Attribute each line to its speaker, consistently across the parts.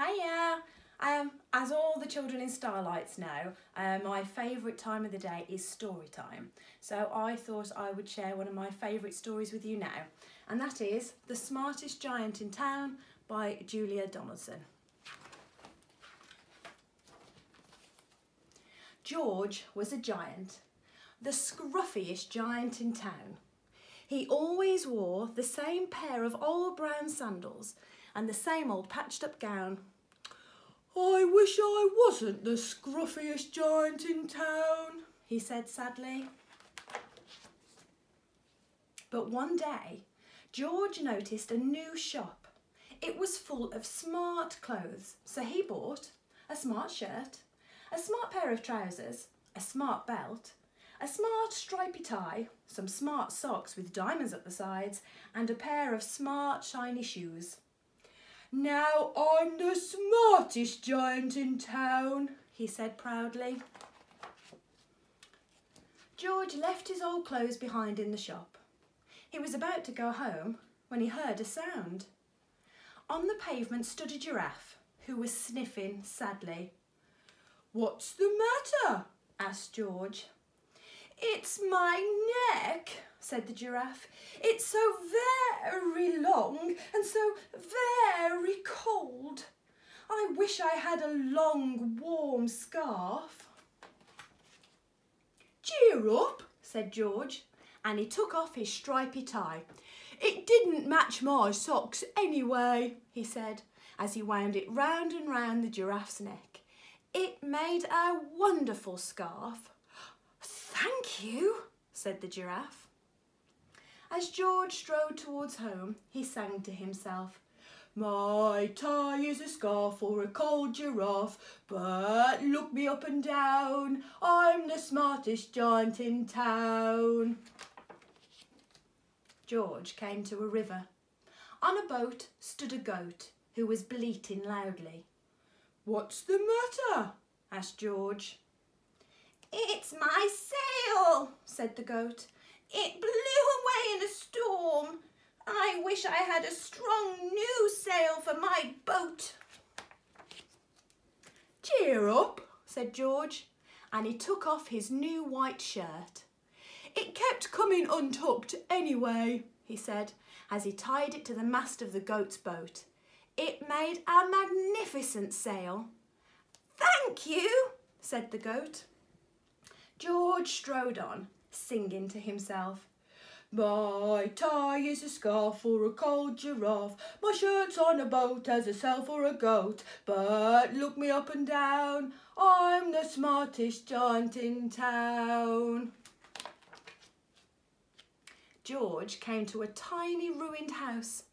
Speaker 1: Hiya! Um, as all the children in Starlights know, uh, my favourite time of the day is story time. So I thought I would share one of my favourite stories with you now, and that is The Smartest Giant in Town by Julia Donaldson. George was a giant, the scruffiest giant in town. He always wore the same pair of old brown sandals and the same old patched up gown. I wish I wasn't the scruffiest giant in town, he said sadly. But one day, George noticed a new shop. It was full of smart clothes, so he bought a smart shirt, a smart pair of trousers, a smart belt, a smart stripy tie, some smart socks with diamonds at the sides, and a pair of smart shiny shoes. Now I'm the smartest giant in town, he said proudly. George left his old clothes behind in the shop. He was about to go home when he heard a sound. On the pavement stood a giraffe who was sniffing sadly. What's the matter? asked George. It's my neck, said the giraffe. It's so very long and so very cold. I wish I had a long warm scarf. Cheer up, said George, and he took off his stripy tie. It didn't match my socks anyway, he said, as he wound it round and round the giraffe's neck. It made a wonderful scarf. Thank you, said the giraffe. As George strode towards home, he sang to himself. My tie is a scarf for a cold giraffe, but look me up and down, I'm the smartest giant in town. George came to a river. On a boat stood a goat who was bleating loudly. What's the matter? asked George. It's my sail, said the goat. It blew away in a storm. I wish I had a strong new sail for my boat. Cheer up, said George, and he took off his new white shirt. It kept coming untucked anyway, he said, as he tied it to the mast of the goat's boat. It made a magnificent sail. Thank you, said the goat. George strode on, singing to himself. My tie is a scarf for a cold giraffe. My shirt's on a boat as a sail for a goat. But look me up and down, I'm the smartest giant in town. George came to a tiny ruined house.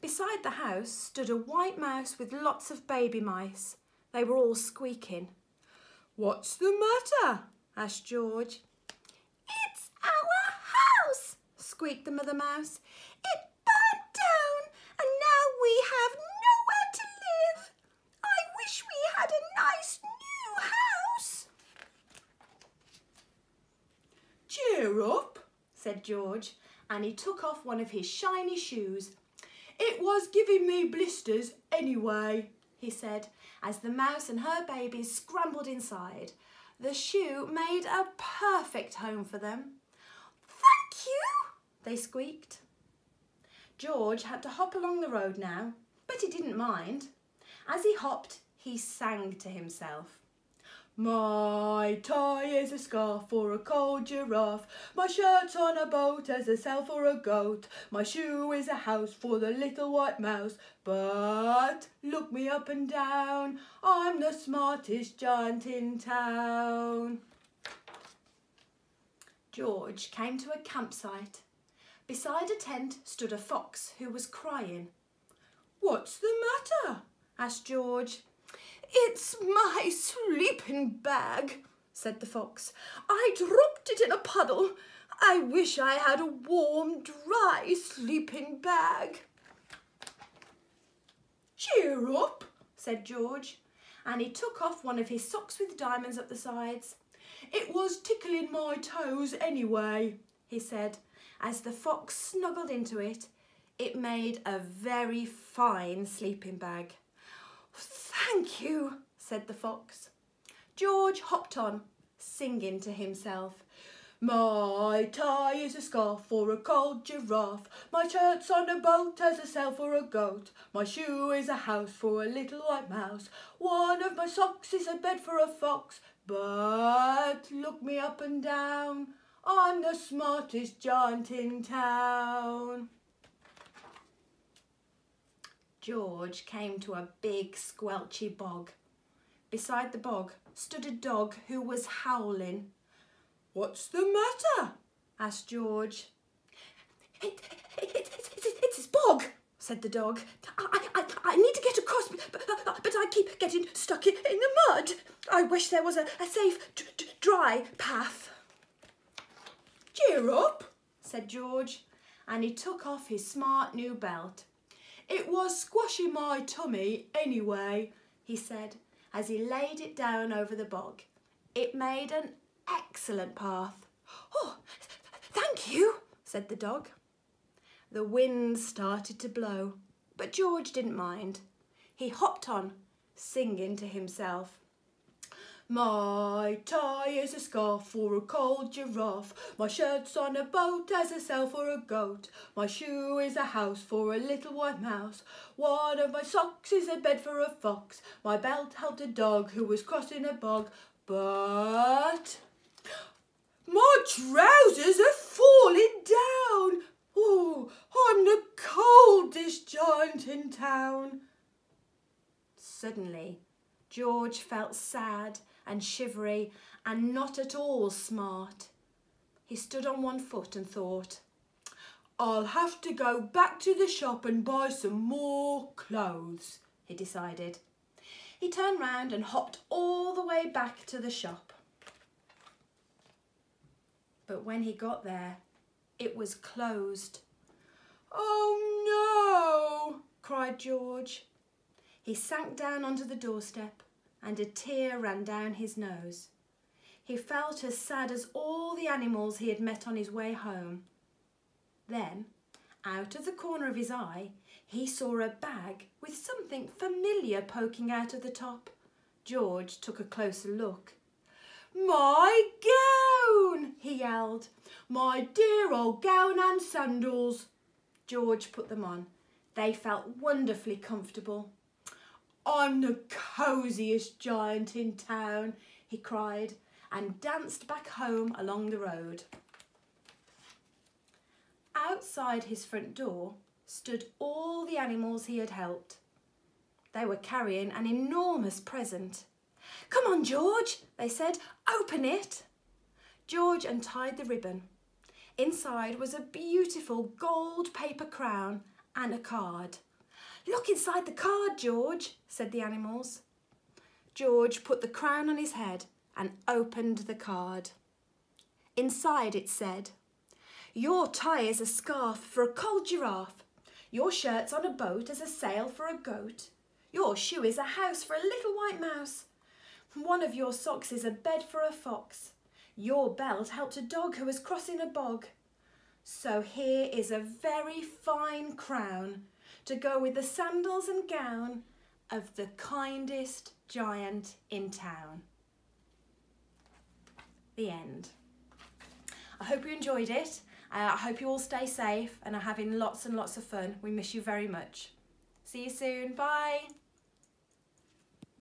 Speaker 1: Beside the house stood a white mouse with lots of baby mice. They were all squeaking. What's the matter? asked George. It's our house, squeaked the mother mouse. It burnt down and now we have nowhere to live. I wish we had a nice new house. Cheer up, said George, and he took off one of his shiny shoes. It was giving me blisters anyway, he said, as the mouse and her babies scrambled inside. The shoe made a perfect home for them. They squeaked. George had to hop along the road now, but he didn't mind. As he hopped, he sang to himself. My tie is a scarf for a cold giraffe. My shirt's on a boat as a sail for a goat. My shoe is a house for the little white mouse. But look me up and down, I'm the smartest giant in town. George came to a campsite. Beside a tent stood a fox who was crying. What's the matter? asked George. It's my sleeping bag, said the fox. I dropped it in a puddle. I wish I had a warm, dry sleeping bag. Cheer up, said George, and he took off one of his socks with diamonds up the sides. It was tickling my toes anyway, he said, as the fox snuggled into it. It made a very fine sleeping bag. Thank you, said the fox. George hopped on, singing to himself. My tie is a scarf for a cold giraffe. My shirt's on a boat as a sail for a goat. My shoe is a house for a little white mouse. One of my socks is a bed for a fox. But look me up and down. I'm the smartest giant in town. George came to a big squelchy bog. Beside the bog stood a dog who was howling. What's the matter? asked George. It, it, it, it's his bog, said the dog. I, I, I need to get across, but, but I keep getting stuck in, in the mud. I wish there was a, a safe, dry path. Cheer up, said George, and he took off his smart new belt. It was squashing my tummy anyway, he said, as he laid it down over the bog. It made an excellent path. Oh, thank you, said the dog. The wind started to blow, but George didn't mind. He hopped on, singing to himself. My tie is a scarf for a cold giraffe. My shirt's on a boat as a sail for a goat. My shoe is a house for a little white mouse. One of my socks is a bed for a fox. My belt helped a dog who was crossing a bog. But my trousers are falling down. Oh, I'm the coldest giant in town. Suddenly, George felt sad and shivery and not at all smart. He stood on one foot and thought, I'll have to go back to the shop and buy some more clothes, he decided. He turned round and hopped all the way back to the shop. But when he got there, it was closed. Oh no, cried George. He sank down onto the doorstep and a tear ran down his nose. He felt as sad as all the animals he had met on his way home. Then, out of the corner of his eye, he saw a bag with something familiar poking out of the top. George took a closer look. My gown, he yelled. My dear old gown and sandals. George put them on. They felt wonderfully comfortable. I'm the cosiest giant in town, he cried and danced back home along the road. Outside his front door stood all the animals he had helped. They were carrying an enormous present. Come on, George, they said, open it. George untied the ribbon. Inside was a beautiful gold paper crown and a card. Look inside the card, George, said the animals. George put the crown on his head and opened the card. Inside it said, Your tie is a scarf for a cold giraffe. Your shirt's on a boat as a sail for a goat. Your shoe is a house for a little white mouse. One of your socks is a bed for a fox. Your belt helped a dog who was crossing a bog. So here is a very fine crown to go with the sandals and gown of the kindest giant in town. The end. I hope you enjoyed it. Uh, I hope you all stay safe and are having lots and lots of fun. We miss you very much. See you soon. Bye.